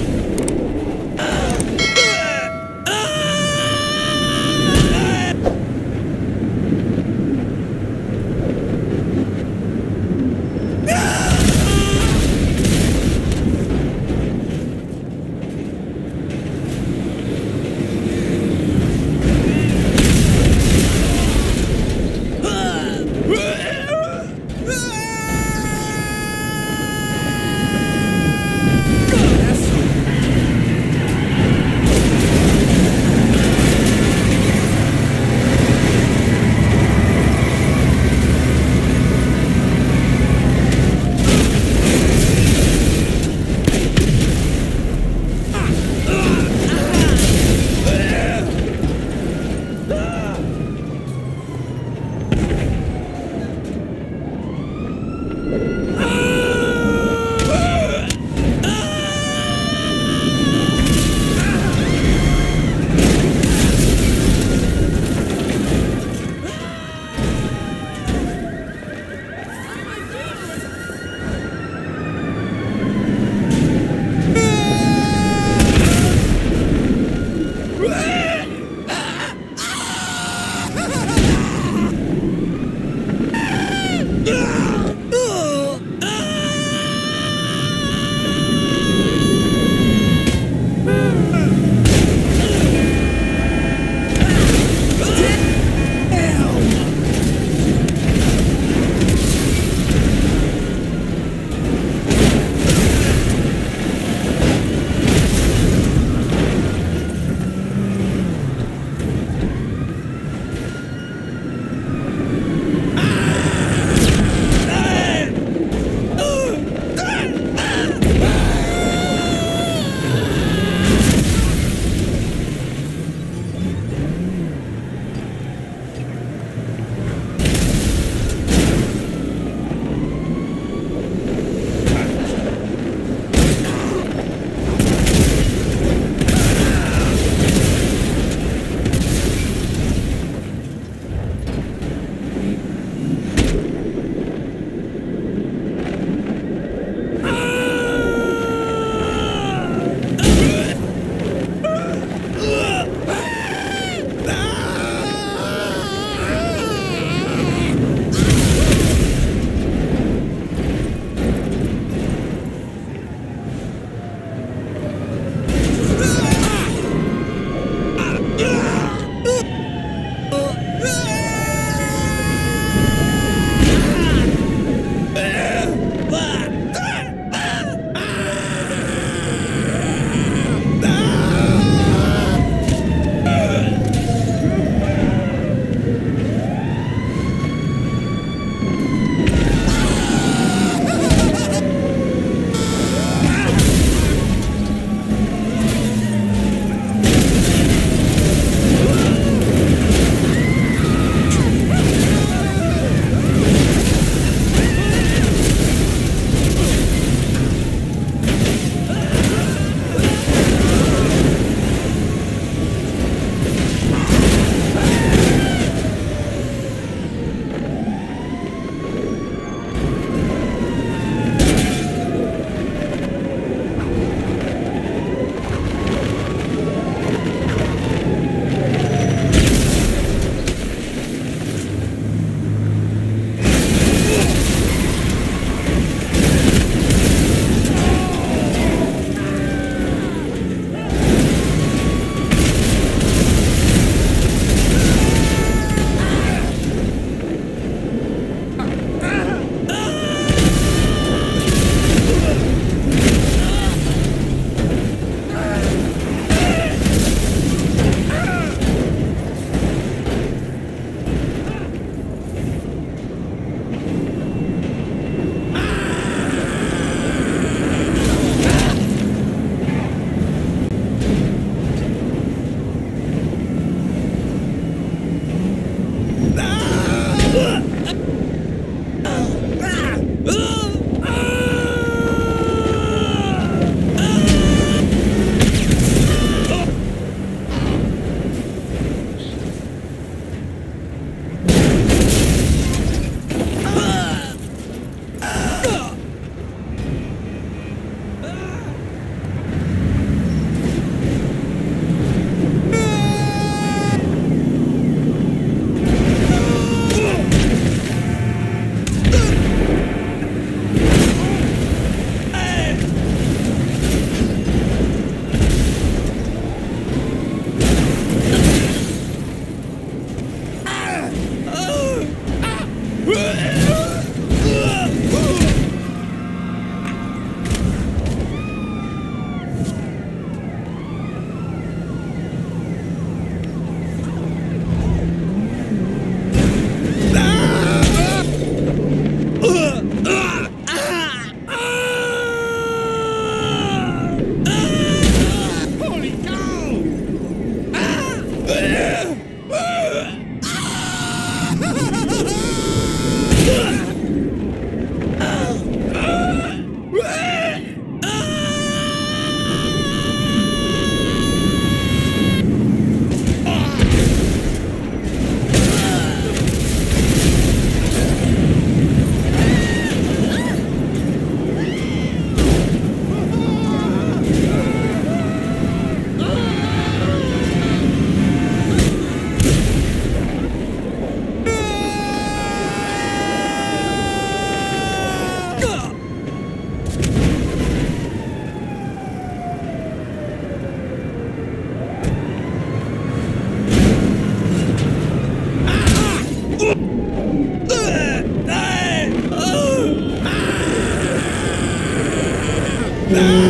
Yeah. Yeah! Ugh!